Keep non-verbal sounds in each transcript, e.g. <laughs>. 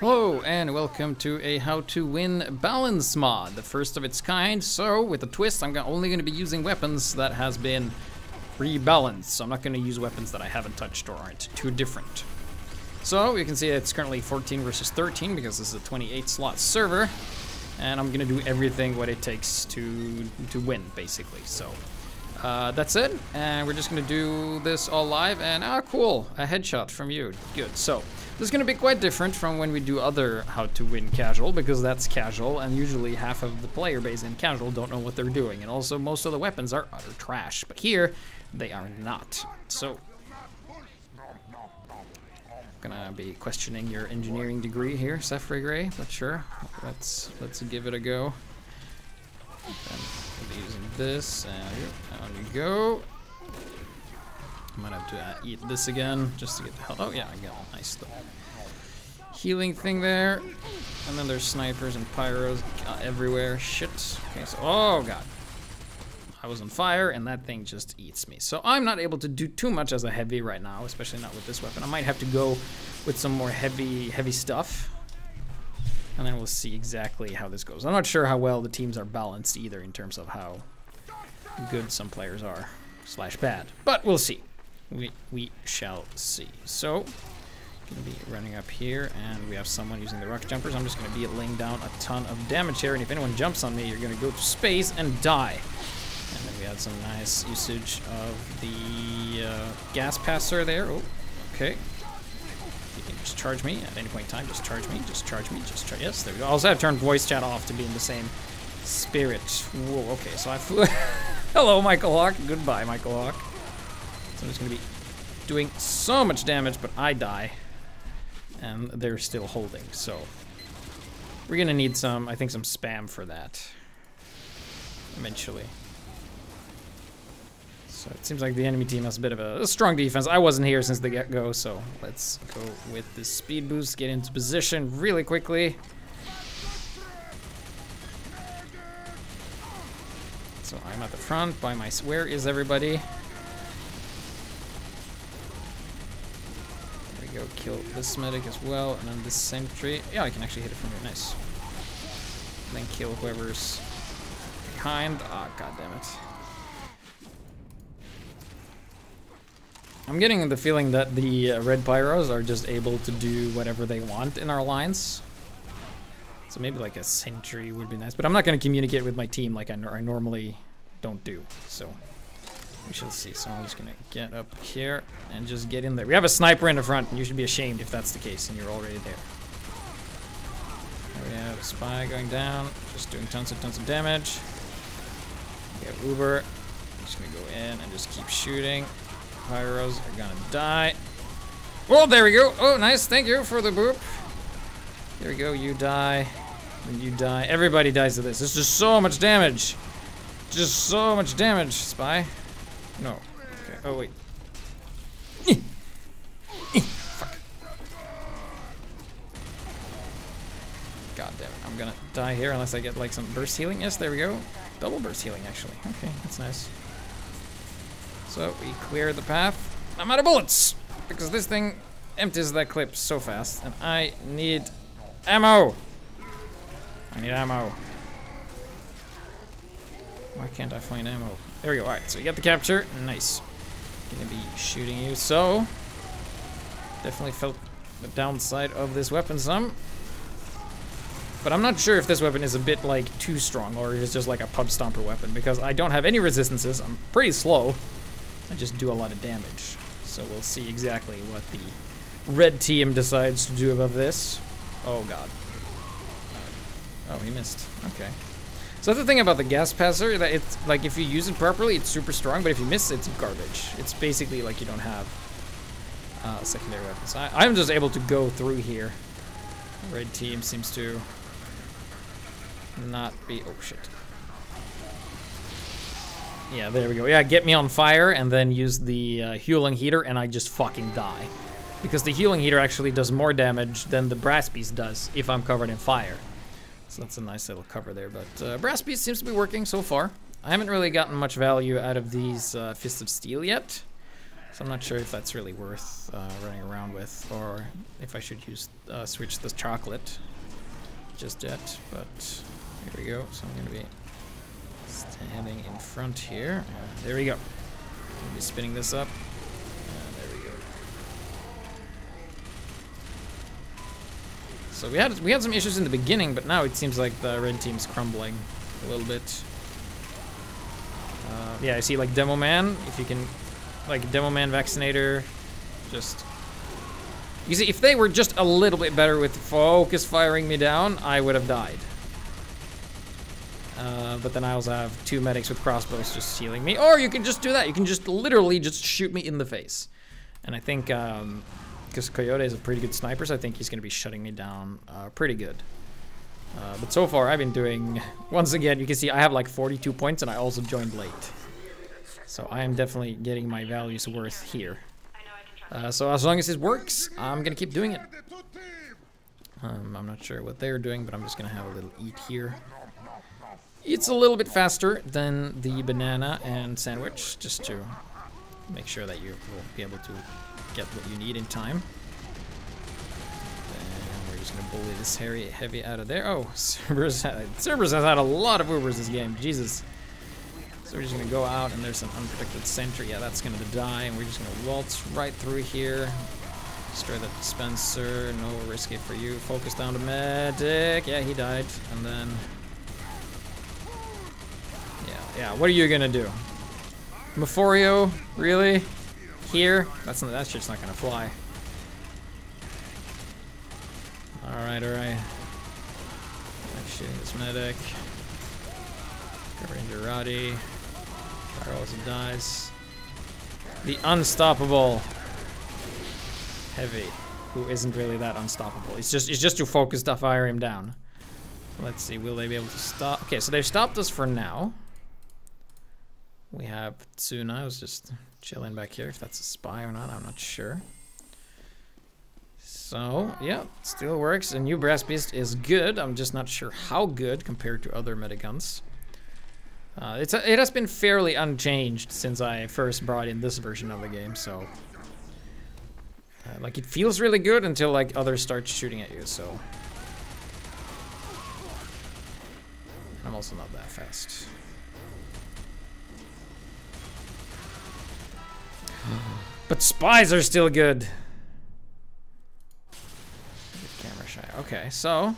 Hello and welcome to a how to win balance mod, the first of its kind. So with a twist, I'm only going to be using weapons that has been rebalanced. So I'm not going to use weapons that I haven't touched or aren't too different. So you can see it's currently 14 versus 13 because this is a 28 slot server. And I'm going to do everything what it takes to, to win, basically. So uh, that's it. And we're just to do this all live. And ah, cool, a headshot from you. Good. So this is to be quite different from when we do other how to win casual because that's casual and usually half of the player base in casual don't know what they're doing and also most of the weapons are utter trash but here they are not so gonna be questioning your engineering degree here Sefri Gray but sure let's let's give it a go be using this and on you go I might have to uh, eat this again just to get the hell. Oh yeah, I got a nice little healing thing there. And then there's snipers and pyros everywhere. Shit. Okay, so oh god, I was on fire and that thing just eats me. So I'm not able to do too much as a heavy right now, especially not with this weapon. I might have to go with some more heavy, heavy stuff. And then we'll see exactly how this goes. I'm not sure how well the teams are balanced either in terms of how good some players are slash bad, but we'll see we, we shall see. So, gonna be running up here, and we have someone using the rock jumpers. I'm just gonna be laying down a ton of damage here, and if anyone jumps on me, you're gonna go to space and die. And then we had some nice usage of the uh, gas passer there. Oh, okay. You can just charge me at any point in time. Just charge me, just charge me, just charge. Yes, there we go. I also have turned voice chat off to be in the same spirit. Whoa, okay, so I flew. <laughs> Hello, Michael Hawk. Goodbye, Michael Hawk. So just going to be doing so much damage, but I die. And they're still holding, so... We're going to need some, I think, some spam for that. Eventually. So it seems like the enemy team has a bit of a, strong defense. I wasn't here since the get-go, so let's go with this speed boost, get into position really quickly. So I'm at the front by my... Where is everybody? There we go kill this medic as well, and then this sentry. Yeah, I can actually hit it from here. Nice. And then kill whoever's behind. Ah, oh, god damn it. I'm getting the feeling that the uh, red pyros are just able to do whatever they want in our lines. So maybe like a sentry would be nice, but I'm not going to communicate with my team like I, I normally don't do. So we shall see. So I'm just gonna get up here and just get in there. We have a sniper in the front, and you should be ashamed if that's the case and you're already there. We have a spy going down, just doing tons and tons of damage. We have Uber. I'm just gonna go in and just keep shooting. Pyros are gonna die. Oh, there we go. Oh, nice. Thank you for the boop. There we go. You die. You die. Everybody dies to this. This is so much damage. Just so much damage, Spy. No. Okay. Oh, wait. God damn it. I'm gonna die here unless I get like some burst healing. Yes, there we go. Double burst healing, actually. Okay, that's nice. So, we clear the path. I'm out of bullets! Because this thing empties that clip so fast. And I need ammo! I need ammo. Why can't I find ammo? There we go. Alright, so you got the capture. Nice. Gonna be shooting you. So, definitely felt the downside of this weapon some. But I'm not sure if this weapon is a bit, like, too strong, or it's just like a pub stomper weapon, because I don't have any resistances. I'm pretty slow. I just do a lot of damage. So we'll see exactly what the red team decides to do about this. Oh, God. Oh, he missed. Okay. So the thing about the gas passer, that it's like if you use it properly, it's super strong, but if you miss, it's garbage. It's basically like you don't have uh, secondary weapons. I, am just able to go through here. Red team seems to not be. Oh shit. Yeah, there we go. Yeah, get me on fire and then use the uh, Huo-Long Heater, and I just fucking die. Because the Huo-Long Heater actually does more damage than the Brass Beast does if I'm covered in fire. So that's a nice little cover there. But uh, Brass Beast seems to be working so far. I haven't really gotten much value out of these uh, Fists of Steel yet. So I'm not sure if that's really worth uh, running around with, or if I should use uh, switch the chocolate just yet. But here we go. So I'm gonna be standing in front here. Uh, there we go. Gonna be spinning this up. Uh, there we go. So we had we had some issues in the beginning, but now it seems like the red team's crumbling a little bit. Uh, yeah, I see like Demo Man. If you can like Demo Man Vaccinator, just... You see, if they were just a little bit better with focus firing me down, I would have died. Uh, but then I also have two medics with crossbows just healing me. Or you can just do that. You can just literally just shoot me in the face. And I think, because um, Coyote is a pretty good sniper, so I think he's going to be shutting me down uh, pretty good. Uh, but so far, I've been doing... <laughs> Once again, you can see I have like 42 points, and I also joined late. So I am definitely getting my values worth here. Uh, so as long as this works, I'm gonna keep doing it. Um, I'm not sure what they're doing, but I'm just gonna have a little eat here. It's a little bit faster than the banana and sandwich, just to make sure that you will be able to get what you need in time. And we're just gonna bully this heavy, heavy out of there. Oh, <laughs> Cerberus, Cerberus has had a lot of Ubers this game. Jesus. So we're just gonna go out and there's an unprotected sentry. Yeah, that's gonna die, and we're just gonna waltz right through here. Destroy that dispenser. No risky for you. Focus down the medic. Yeah, he died. And then. Yeah. What are you gonna do? Meforio? Really? Here? That's not, that shit's not gonna fly. Alright, alright. Shooting this medic. Ranger Roddy. Also dies. The unstoppable heavy, who isn't really that unstoppable. It's just it's just to focus to fire him down. Let's see, will they be able to stop? Okay, so they've stopped us for now. We have Tsuna, who's just chilling back here. If that's a spy or not, I'm not sure. So, yeah, still works. And new Brass Beast is good. I'm just not sure how good compared to other Mediguns. Uh, it's it has been fairly unchanged since I first brought in this version of the game, so... Uh, like, it feels really good until, like, others start shooting at you, so... I'm also not that fast. But spies are still good! Camera shy. Okay, so...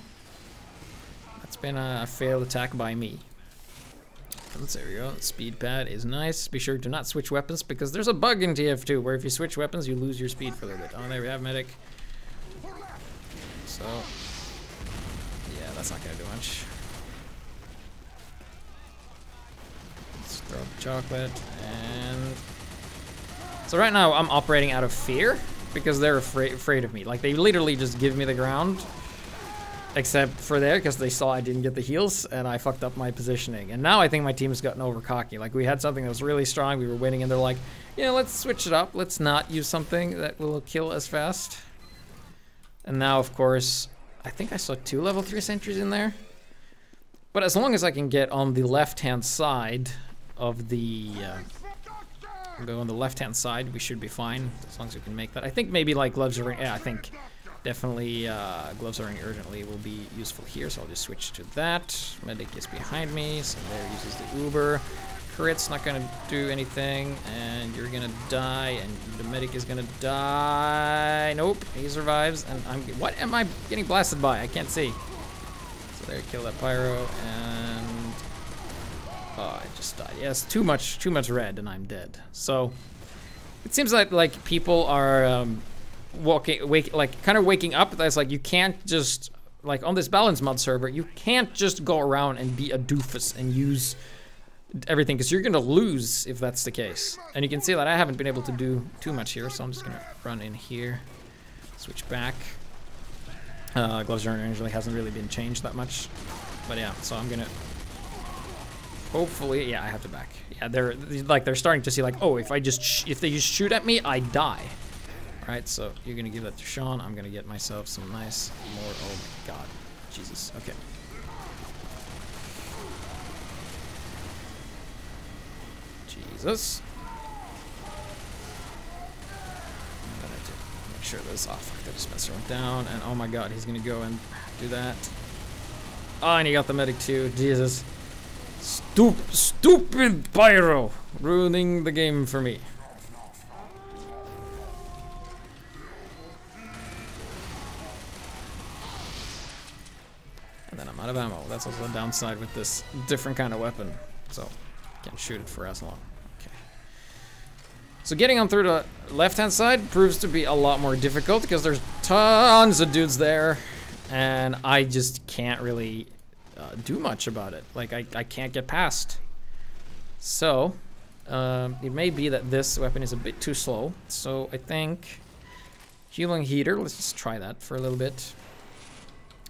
That's been a failed attack by me. There we go. Speed pad is nice. Be sure to not switch weapons because there's a bug in TF2 where if you switch weapons, you lose your speed for a little bit. Oh, there we have medic. So, yeah, that's not gonna do much. Let's throw up chocolate and. So right now I'm operating out of fear because they're afraid afraid of me. Like they literally just give me the ground Except for there, because they saw I didn't get the heals, and I fucked up my positioning. And now I think my team's gotten over cocky. Like, we had something that was really strong, we were winning, and they're like, you know, let's switch it up. Let's not use something that will kill as fast. And now, of course, I think I saw two level 3 sentries in there. But as long as I can get on the left-hand side of the... Uh, go on the left-hand side, we should be fine, as long as we can make that. I think maybe, like, gloves are... Yeah, I think Definitely uh, gloves are urgently will be useful here, so I'll just switch to that. Medic is behind me, so there uses the Uber. Crit's not gonna do anything, and you're gonna die, and the medic is gonna die. Nope, he survives, and I'm. What am I getting blasted by? I can't see. So there, kill that pyro, and oh, I just died. Yes, too much, too much red, and I'm dead. So it seems like like people are um, walking, wake, like kind of waking up. That's like you can't just like on this balance mod server, you can't just go around and be a doofus and use everything because you're gonna lose if that's the case. And you can see that I haven't been able to do too much here, so I'm just gonna run in here, switch back. Uh, gloves usually hasn't really been changed that much, but yeah. So I'm gonna hopefully, yeah, I have to back. Yeah, they're like they're starting to see like, oh, if I just if they just shoot at me, I die. Alright, so you're gonna give that to Sean. I'm gonna get myself some nice more. Oh god. Jesus. Okay. Jesus. Make sure this. Oh fuck, that dispenser went down, and oh my god, he's gonna go and do that. Oh, and he got the medic too. Jesus. Stup stupid pyro, ruining the game for me. And then I'm out of ammo. That's also a downside with this different kind of weapon. So, can't shoot it for as long. Okay. So getting on through the left-hand side proves to be a lot more difficult because there's tons of dudes there. And I just can't really uh, do much about it. Like, I, I can't get past. So, um, it may be that this weapon is a bit too slow. So I think Huo-Long Heater, let's just try that for a little bit.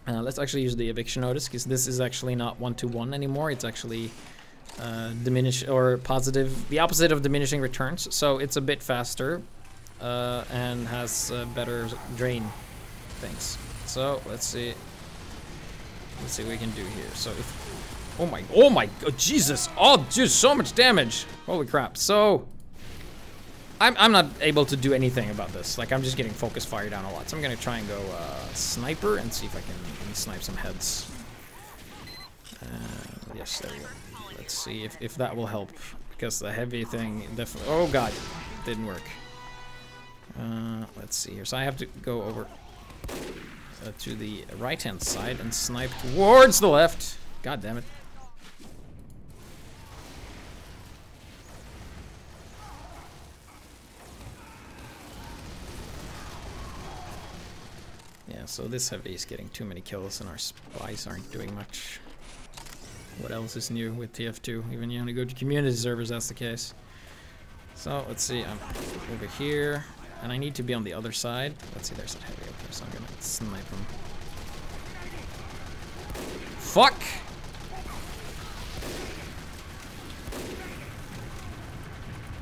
Uh, let's actually use the eviction notice because this is actually not one to one anymore. It's actually uh, diminish or positive, the opposite of diminishing returns. So it's a bit faster uh, and has uh, better drain things. So let's see. Let's see what we can do here. So if, oh my, oh my, oh Jesus, oh dude, so much damage. Holy crap. So I'm, I'm not able to do anything about this. Like, I'm just getting focus fire down a lot. So I'm to try and go uh, sniper and see if I can, can snipe some heads. Uh, yes, there we go. Let's see if, if that will help. Because the heavy thing definitely... Oh, God. Didn't work. Uh, let's see here. So I have to go over uh, to the right-hand side and snipe towards the left. God damn it. Yeah, so this heavy is getting too many kills and our spies aren't doing much. What else is new with TF2? Even you only go to community servers, that's the case. So, let's see, I'm over here, and I need to be on the other side. Let's see, there's a heavy up there, so I'm gonna snipe him. Fuck!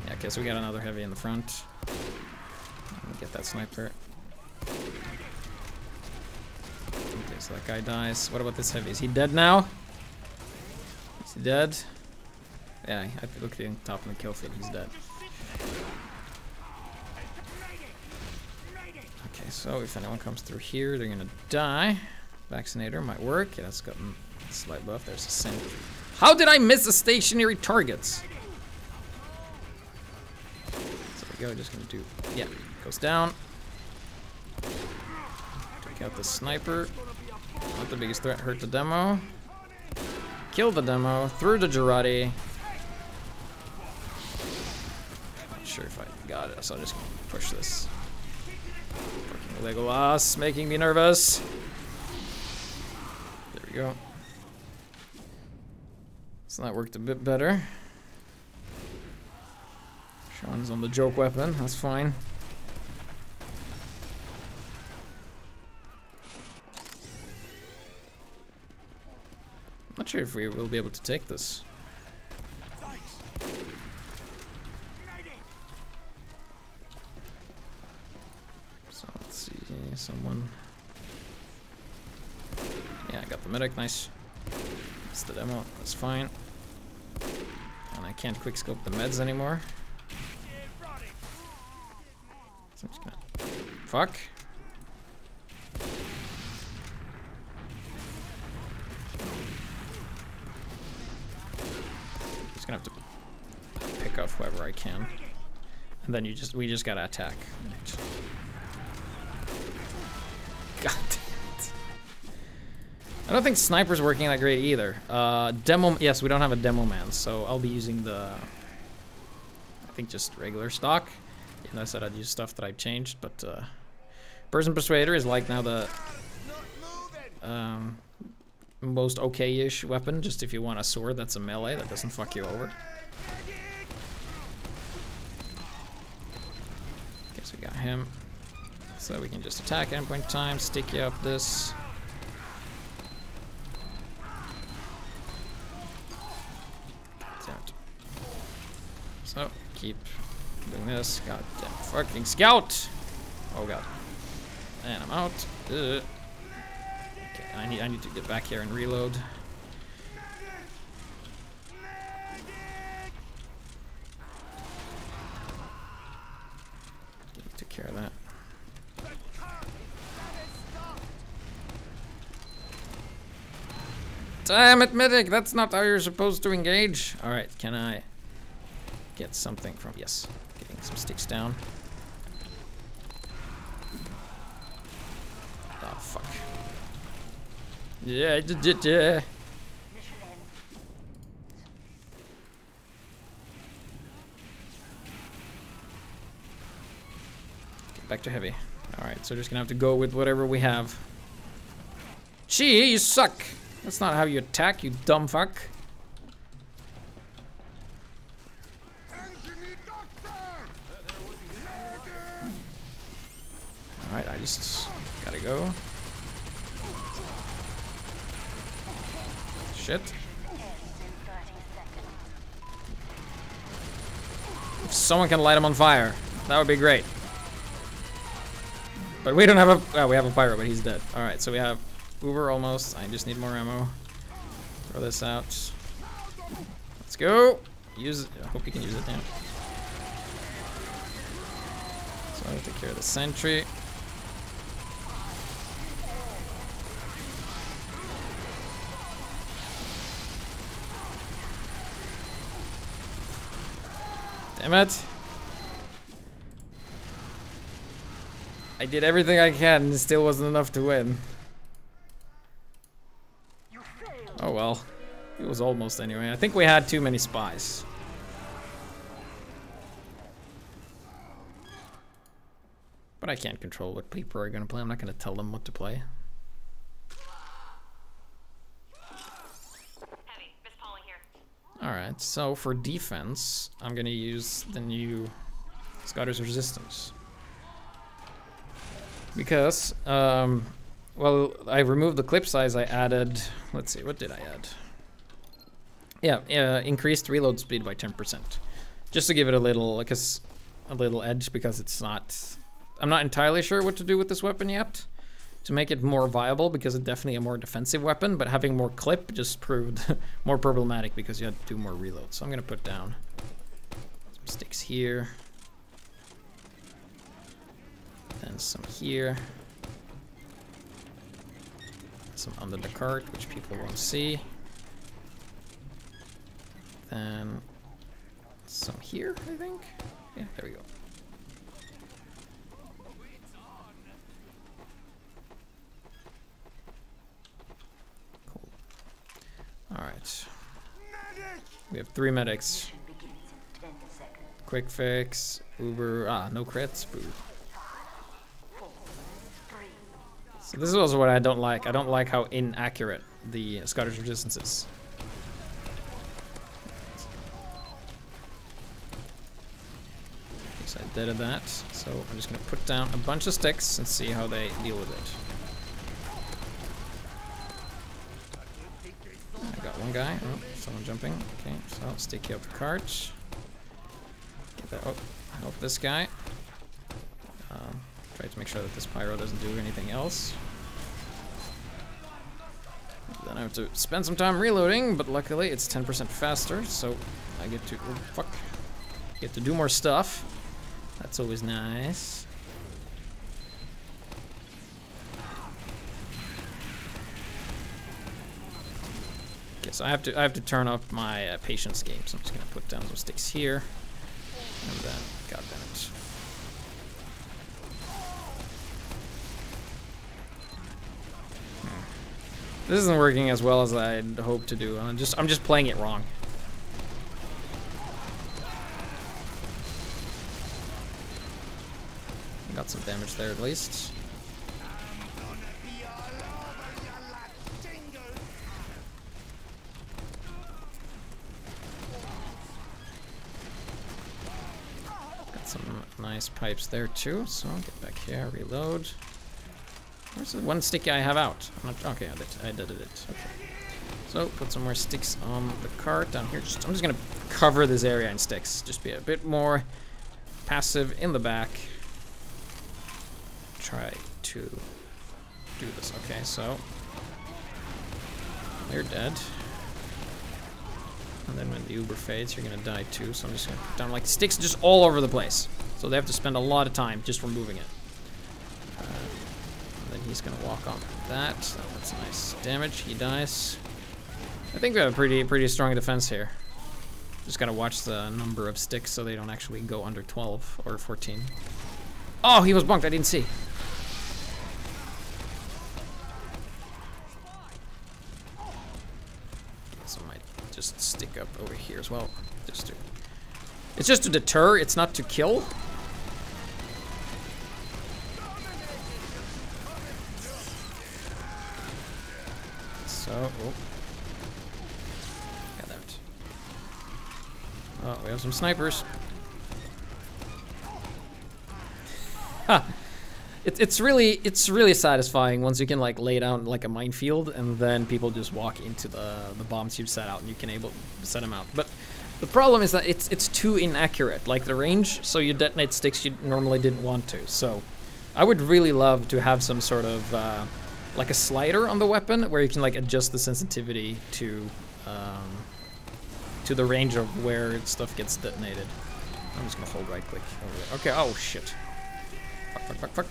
Yeah, okay, so we got another heavy in the front. Get that sniper. Okay, so that guy dies. What about this heavy? Is he dead now? Is he dead? Yeah, I look at the top of the kill feed. He's dead. So if anyone comes through here, they're gonna die. Vaccinator might work. Yeah, that's got a slight buff. There's a sync. How did I miss the stationary targets? So we go. Just gonna do. Yeah, goes down. Take out the sniper. Not the biggest threat. Hurt the demo. Kill the demo. Through the Jarate. Not sure if I got it, so I'll just push this. Legolas, making me nervous. There we go. So that worked a bit better. Sean's on the joke weapon, that's fine. Not sure if we will be able to take this. So let's see, someone. Yeah, I got the medic, nice. The demo, that's fine. And I can't quickscope the meds anymore. So I'm just gonna... Fuck. Just gonna have to pick off whoever I can. And then you just, we just gotta attack. God. I don't think sniper's working that great either. Uh, demo, yes, we don't have a demo man, so I'll be using the, I think just regular stock. Though I said I'd use stuff that I've changed, but uh, Persian Persuader is like now the um, most okay-ish weapon, just if you want a sword that's a melee that doesn't fuck you over. Guess we got him. So we can just attack at any point in time, stick you up this. keep doing this. God damn fucking scout! Oh god. And I'm out. Ugh. Okay, I need I need to get back here and reload. Take care of that. Damn it, medic! That's not how you're supposed to engage. All right, can I? Get something from? Yes, getting some sticks down. Oh fuck. Yeah, yeah, yeah. Back to heavy. All right, so just gonna have to go with whatever we have. Gee, you suck. That's not how you attack, you dumb fuck. All right, I just gotta go. Shit. Ends in 30 seconds. If someone can light him on fire, that would be great. But we don't have a. Oh, we have a pyro, but he's dead. All right, so we have Uber almost. I just need more ammo. Throw this out. Let's go. Use. I hope you can use it now. So I have to of the sentry. Damn it. I did everything I can and it still wasn't enough to win. Oh well. It was almost anyway. I think we had too many spies. But I can't control what people are gonna play. I'm not gonna tell them what to play. Alright, so for defense, I'm gonna use the new Scottish Resistance. Because, um, well, I removed the clip size, I added, let's see, what did I add? Yeah, uh, increased reload speed by 10%. Just to give it a little, like a, a little edge because it's not, I'm not entirely sure what to do with this weapon yet. To make it more viable because it's definitely a more defensive weapon, but having more clip just proved <laughs> more problematic because you had to do more reloads. So I'm gonna put down some sticks here. Then some here. Some under the cart, which people won't see. Then some here, I think. Yeah, there we go. Cool. All right. We have three medics. Mission begins in 10 seconds. Quick fix, Uber. Ah, no crits. Boo. Four, three, This is also what I don't like. I don't like how inaccurate the Scottish resistance is. Guess I did that. So I'm just gonna put down a bunch of sticks and see how they deal with it. I got one guy. Oh, someone jumping. Okay, so sticky up the cart. Get that. Oh, help this guy. Try to make sure that this pyro doesn't do anything else. Then I have to spend some time reloading, but luckily it's 10% faster, so I get to oh, fuck, get to do more stuff. That's always nice. Okay, so I have to I have to turn up my uh, patience game, so I'm just gonna put down some sticks here, and then God damn it. This isn't working as well as I'd hoped to do. I'm just I'm just playing it wrong. Got some damage there at least. Got some nice pipes there too. So I'll get back here, reload. Where's the one sticky I have out? Not, okay, I did, I did it. Okay. So put some more sticks on the cart down here. Just, I'm just gonna cover this area in sticks. Just be a bit more passive in the back. Try to do this. Okay, so they're dead. And then when the Uber fades, you're gonna die too. So I'm just gonna put down like sticks just all over the place. So they have to spend a lot of time just removing it. He's gonna walk on that. That's nice damage. He dies. I think we have a pretty pretty strong defense here. Just gotta watch the number of sticks so they don't actually go under 12 or 14. Oh, he was bunked. I didn't see. So I might just stick up over here as well. Just to. It's just to deter. It's not to kill. So, oh. Got that. Oh, we have some snipers. Ha! It, it's really it's really satisfying once you can like lay down like a minefield and then people just walk into the the bombs you've set out and you can able set them out. But the problem is that it's it's too inaccurate, like the range, so you detonate sticks you normally didn't want to. So I would really love to have some sort of uh, like a slider on the weapon where you can like adjust the sensitivity to um, to the range of where stuff gets detonated. I'm just gonna hold right click. Okay, oh shit. Fuck, fuck, fuck, fuck.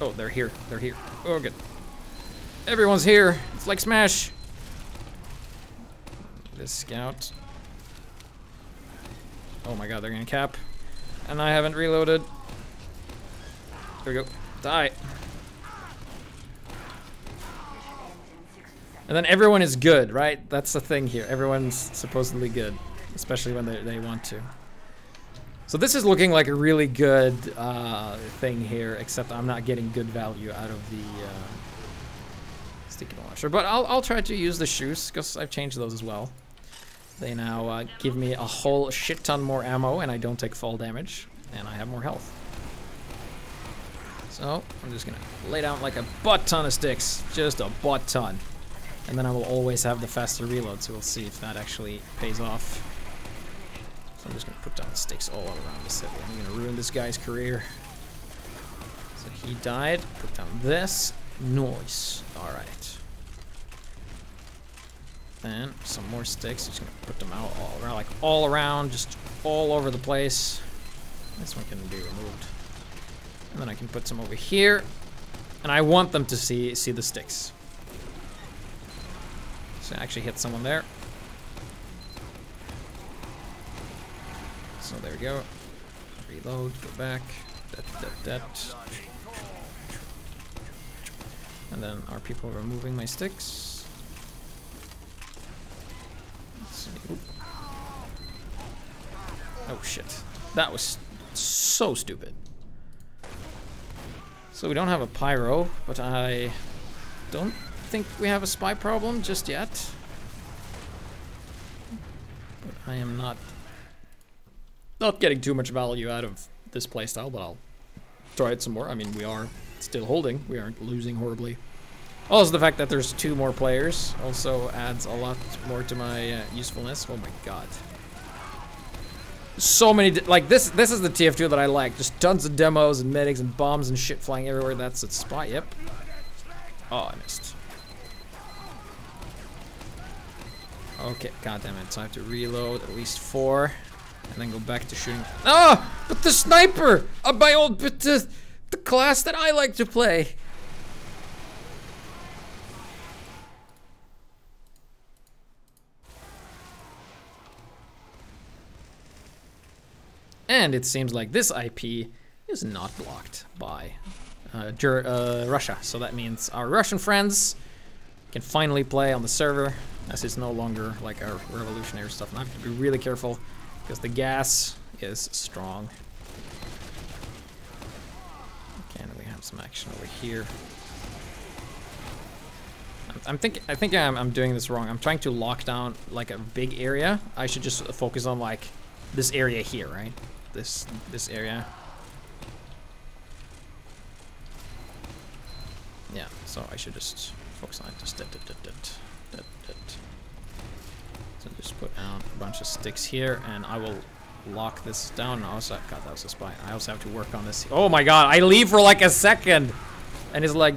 Oh, they're here. They're here. Oh, good. Everyone's here. It's like Smash. This scout. Oh my god, they're gonna cap. And I haven't reloaded. There we go. Die. And then everyone is good, right? That's the thing here. Everyone's supposedly good, especially when they, they want to. So this is looking like a really good uh, thing here, except I'm not getting good value out of the uh, sticky launcher. But I'll, I'll try to use the shoes, because I've changed those as well. They now uh, give me a whole shit ton more ammo, and I don't take fall damage, and I have more health. So I'm just gonna lay down like a butt ton of sticks, just a butt ton. And then I will always have the faster reload, so we'll see if that actually pays off. So I'm just gonna put down stakes all around the city. I'm gonna ruin this guy's career. So he died. Put down this. Noise. Alright. Then some more sticks. Just gonna put them out all around, like all around, just all over the place. This one can be removed. And then I can put some over here. And I want them to see see the sticks. So I actually hit someone there. So there we go. Reload, go back. That, that, that. And then are people removing my sticks? Oh shit. That was so stupid. So we don't have a pyro, but I don't think we have a spy problem just yet. But I am not not getting too much value out of this playstyle, but I'll try it some more. I mean, we are still holding. We aren't losing horribly. Also, the fact that there's two more players also adds a lot more to my uh, usefulness. Oh my god. So many, like this This is the TF2 that I like. Just tons of demos and medics and bombs and shit flying everywhere. That's a spot, yep. Oh, I missed. Okay, god damn it. So I have to reload at least four. And then go back to shooting. Oh! But the sniper! Uh, my old, but the, the class that I like to play. And it seems like this IP is not blocked by uh, uh, Russia. So that means our Russian friends can finally play on the server as it's no longer like our revolutionary stuff. And I have to be really careful because the gas is strong. Can we have some action over here? I'm, I'm thinking. I think I'm, I'm doing this wrong. I'm trying to lock down like a big area. I should just focus on like this area here, right? This this area. Yeah. So I should just on it. Just that, that, that, that, that. So just put out a bunch of sticks here, and I will lock this down. Oh, also, God, that was a spy. I also have to work on this. Oh my God! I leave for like a second, and it's like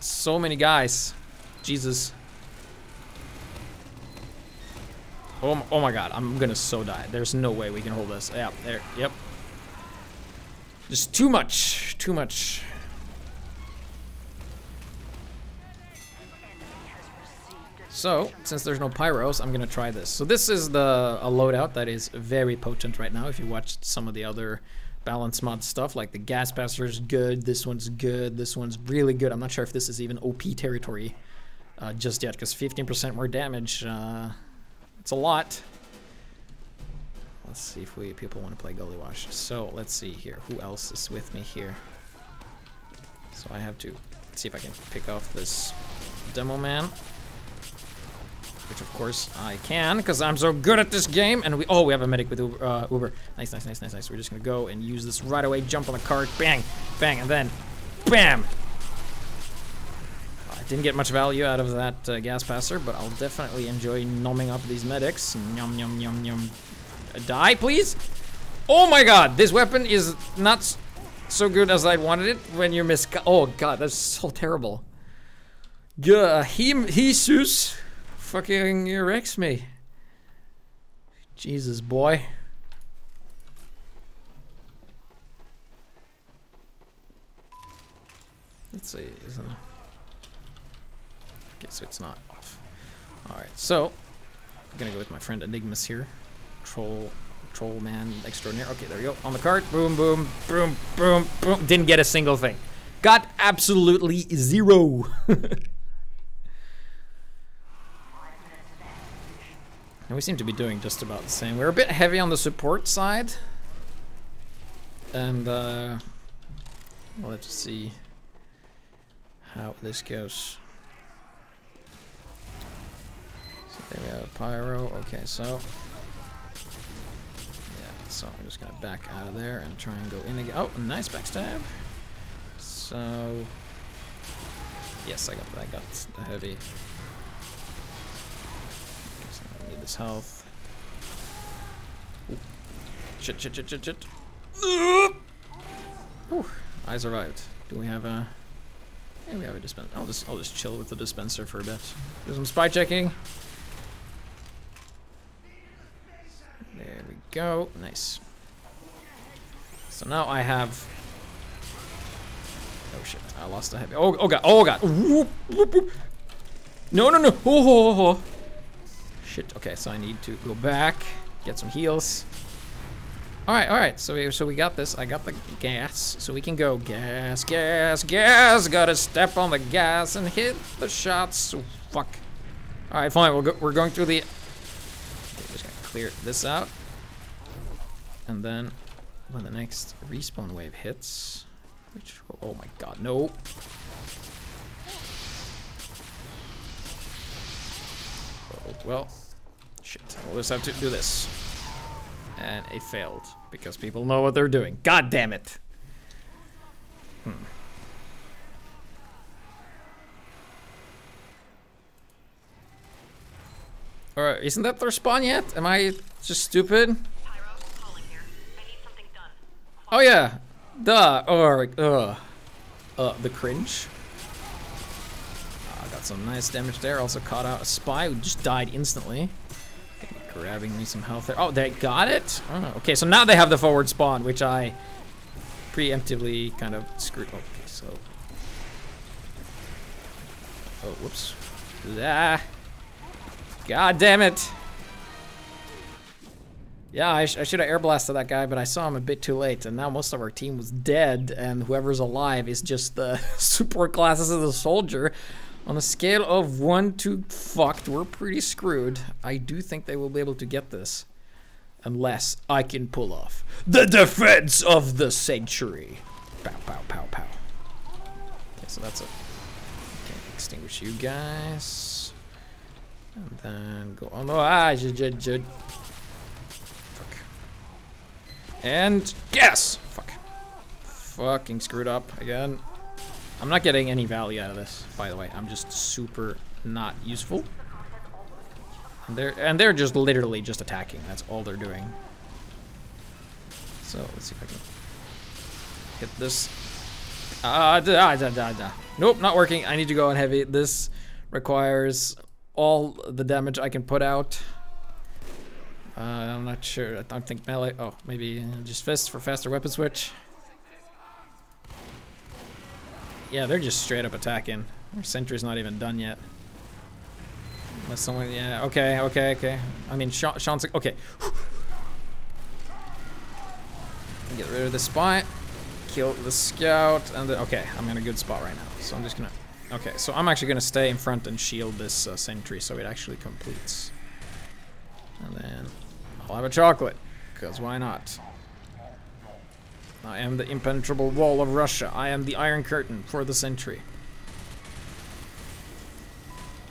so many guys. Jesus. Oh, oh my God! I'm gonna so die. There's no way we can hold this. Yeah, there. Yep. Just too much. Too much. So, since there's no pyros, I'm gonna try this. So this is the a loadout that is very potent right now. If you watched some of the other balance mod stuff, like the gas passer is good, this one's good, this one's really good. I'm not sure if this is even OP territory uh, just yet, because 15% more damage, uh, it's a lot. Let's see if we people want to play Gully Wash. So let's see here. Who else is with me here? So I have to see if I can pick off this demo man. Which of course I can, because I'm so good at this game. And we oh we have a medic with Uber, uh, Uber. Nice, nice, nice, nice, nice. We're just gonna go and use this right away. Jump on the cart, bang, bang, and then bam. I didn't get much value out of that uh, gas passer, but I'll definitely enjoy numbing up these medics. Yum yum yum yum. Uh, die, please. Oh my God, this weapon is not so good as I wanted it. When you're mis. Oh God, that's so terrible. Yeah, he Jesus fucking wrecks me. Jesus, boy. Let's see. Isn't... Okay, so it's not off. All right, so I'm gonna go with my friend Enigmas here. Troll, troll man extraordinaire. Okay, there we go. On the cart. Boom, boom, boom, boom, boom. Didn't get a single thing. Got absolutely zero. <laughs> And we seem to be doing just about the same. We're a bit heavy on the support side. And, uh, let's see how this goes. So there we have a Pyro. Okay, so. Yeah, so I'm just gonna back out of there and try and go in again. Oh, nice backstab. So. Yes, I got I got the heavy. This health. Ooh. Shit, shit, shit, shit, shit. Whew. I survived. Do we have a... Yeah, we have a dispenser. I'll just, I'll just chill with the dispenser for a bit. Do some spy checking. There we go. Nice. So now I have... Oh shit, I lost a heavy. Oh, oh god, oh, oh god. Whoop, whoop. No, no, no. Oh, oh, oh, oh. Shit, okay, so I need to go back, get some heals. Alright, alright, so we, so we got this. I got the gas, so we can go gas, gas, gas. Gotta step on the gas and hit the shots. Oh, fuck. Alright, fine, we'll go, we're going through the... Okay, just gonna clear this out. And then, when the next respawn wave hits... Which, oh my god, no. Well, shit. We'll just have to do this. And it failed because people know what they're doing. God damn it. Hmm. Alright, isn't that their spawn yet? Am I just stupid? Oh yeah, duh, or uh, uh, the cringe. Uh, got some nice damage there. Also caught out a spy who just died instantly. Grabbing me some health there. Oh, they got it. Oh, okay, so now they have the forward spawn, which I preemptively kind of screwed. Okay, so. Oh, whoops. Ah. God damn it. Yeah, I, sh I should have air blasted that guy, but I saw him a bit too late, and now most of our team was dead, and whoever's alive is just the <laughs> support classes of the soldier. On a scale of 1 to fucked, we're pretty screwed. I do think they will be able to get this. Unless I can pull off the defense of the century. Pow, pow, pow, pow. Okay, so that's it. Okay, extinguish you guys. And then go on. Oh, ah, j- j- j- Fuck. And yes! Fuck. Fucking screwed up again. I'm not getting any value out of this, by the way. I'm just super not useful. And they're and they're just literally just attacking. That's all they're doing. So let's see if I can hit this. Ah, da, da, da, da. Nope, not working. I need to go on heavy. This requires all the damage I can put out. Uh, I'm not sure. I don't think melee. Oh, maybe uh, just fists for faster weapon switch. Yeah, they're just straight up attacking. Our sentry's not even done yet. Unless someone, yeah, okay, okay, okay. I mean, Sean, Sean's okay. Get rid of the spy. Kill the scout, and then, okay, I'm in a good spot right now. So I'm just gonna, okay, so I'm actually gonna stay in front and shield this uh, sentry so it actually completes. And then I'll have a chocolate, because why not? I am the impenetrable wall of Russia. I am the Iron Curtain for the century.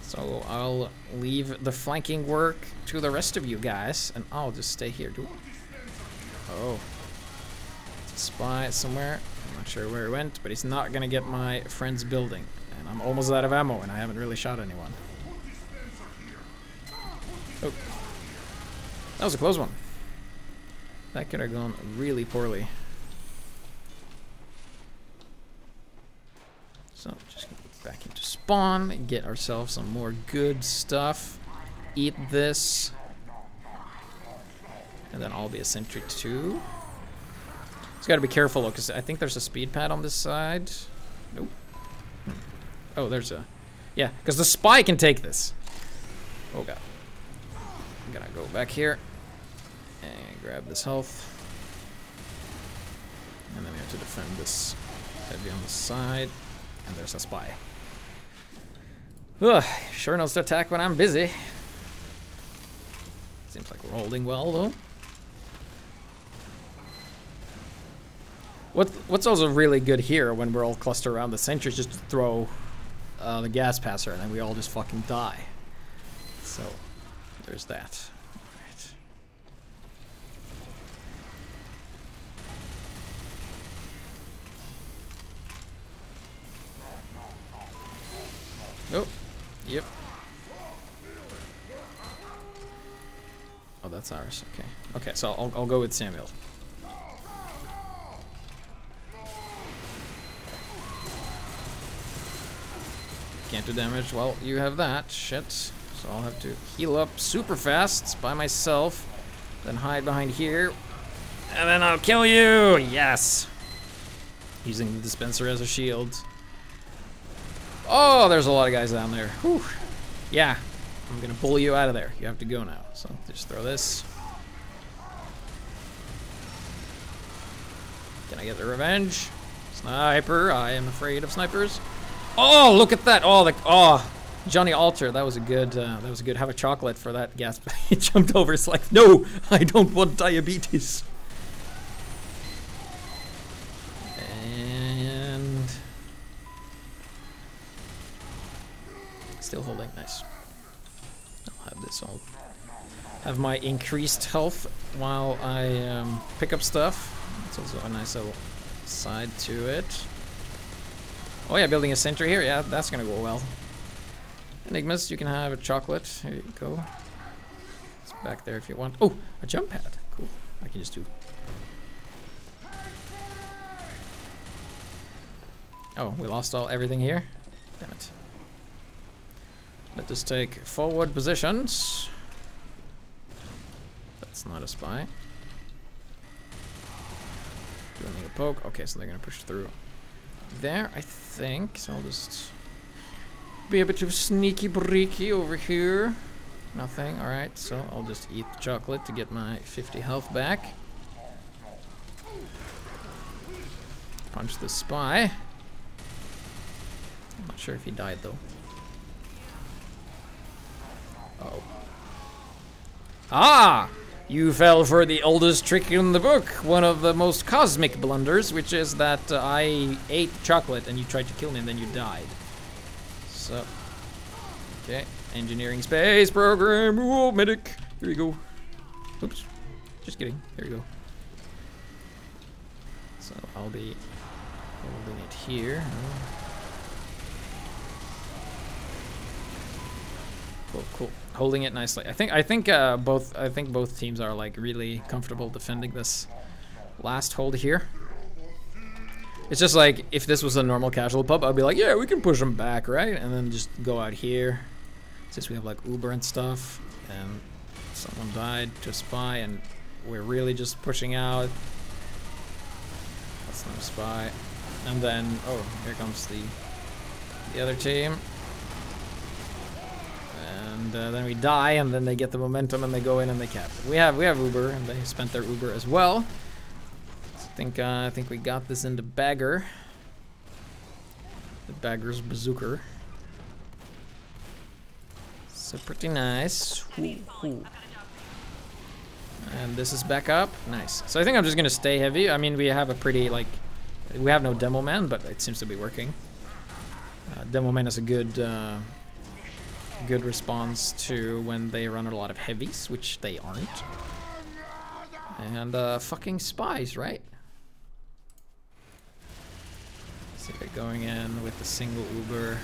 So I'll leave the flanking work to the rest of you guys, and I'll just stay here. Do oh, spy somewhere. I'm not sure where he went, but he's not gonna get my friend's building. And I'm almost out of ammo, and I haven't really shot anyone. Oh, that was a close one. That could have gone really poorly. So just gonna go back into spawn, get ourselves some more good stuff. Eat this. And then I'll be a sentry too. Just gotta be careful though, because I think there's a speed pad on this side. Nope. Hmm. Oh, there's a... Yeah, because the spy can take this. Oh god. I'm gonna go back here and grab this health. And then we have to defend this heavy on the side. And there's a spy. Ugh, sure knows to attack when I'm busy. Seems like we're holding well, though. What, what's also really good here when we're all clustered around the sentries just to throw uh, the gas passer and then we all just fucking die. So, there's that. Alright. Oh, yep. Oh, that's ours. Okay. Okay, so I'll, I'll go with Samuel. Can't do damage. Well, you have that. Shit. So I'll have to heal up super fast by myself. Then hide behind here. And then I'll kill you! Yes! Using the dispenser as a shield. Oh, there's a lot of guys down there. Whew. Yeah. I'm gonna pull you out of there. You have to go now. So just throw this. Can I get the revenge? Sniper. I am afraid of snipers. Oh, look at that! Oh, the oh, Johnny Alter. That was a good. Uh, that was a good. Have a chocolate for that gas. <laughs> he jumped over. It's like, no, I don't want diabetes. And Nice. I'll have this all. Have my increased health while I um, pick up stuff. It's also a nice little side to it. Oh yeah, building a sentry here. Yeah, that's gonna go well. Enigmas, you can have a chocolate. Here you go. It's back there if you want. Oh, a jump pad. Cool. I can just do. Oh, we lost all everything here. Damn it. Let us take forward positions. That's not a spy. Doing a poke. Okay, so they're gonna push through there, I think. So I'll just be a bit of sneaky breaky over here. Nothing. Alright, so I'll just eat the chocolate to get my 50 health back. Punch the spy. I'm not sure if he died though. Oh. Ah! You fell for the oldest trick in the book, one of the most cosmic blunders, which is that uh, I ate chocolate and you tried to kill me and then you died. So, okay, engineering space program, Whoa, medic, here we go. Oops, just kidding, there we go. So I'll be holding it here. Cool, cool. Holding it nicely. I think I think uh, both I think both teams are like really comfortable defending this last hold here. It's just like if this was a normal casual pub, I'd be like, yeah, we can push them back, right? And then just go out here. Since we have like Uber and stuff, and someone died to spy, and we're really just pushing out. That's not a spy. And then, oh, here comes the the other team. And uh, then we die, and then they get the momentum, and they go in and they cap. We have we have Uber, and they spent their Uber as well. I think uh, I think we got this into Bagger. The Beggar's Bazooka. So pretty nice. Ooh, ooh. And this is back up. Nice. So I think I'm just gonna stay heavy. I mean, we have a pretty like, we have no demo man, but it seems to be working. Uh, demo man is a good, uh, good response to when they run a lot of heavies, which they aren't. And uh, fucking spies, right? So they're going in with the single Uber.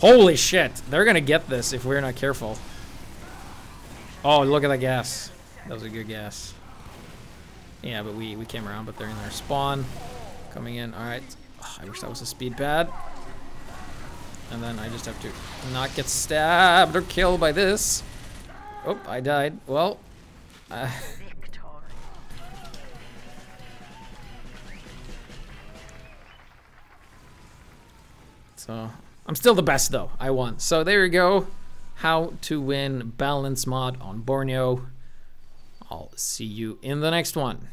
Holy shit! They're gonna get this if we're not careful. Oh, look at that gas. That was a good gas. Yeah, but we, we came around, but they're in their spawn. Coming in. Alright. Oh, I wish that was a speed pad. And then I just have to not get stabbed or killed by this. Oh, I died. Well. Uh, <laughs> so, I'm still the best though. I won. So there you go. How to win balance mod on Borneo. I'll see you in the next one.